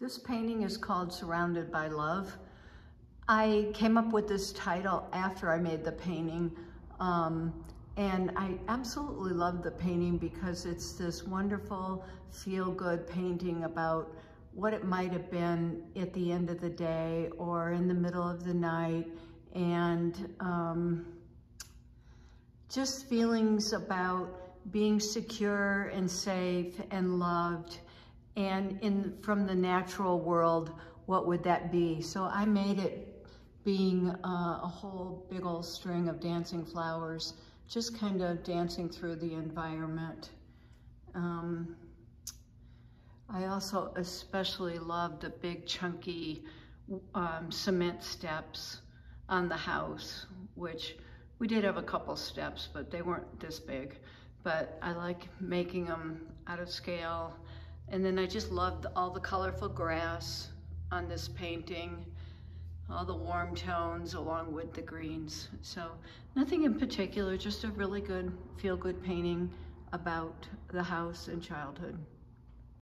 This painting is called Surrounded by Love. I came up with this title after I made the painting. Um, and I absolutely love the painting because it's this wonderful feel-good painting about what it might have been at the end of the day or in the middle of the night and um, just feelings about being secure and safe and loved and in from the natural world, what would that be? So I made it being uh, a whole big old string of dancing flowers, just kind of dancing through the environment. Um, I also especially love the big chunky um, cement steps on the house, which we did have a couple steps, but they weren't this big. But I like making them out of scale and then I just loved all the colorful grass on this painting, all the warm tones along with the greens. So nothing in particular, just a really good, feel-good painting about the house and childhood.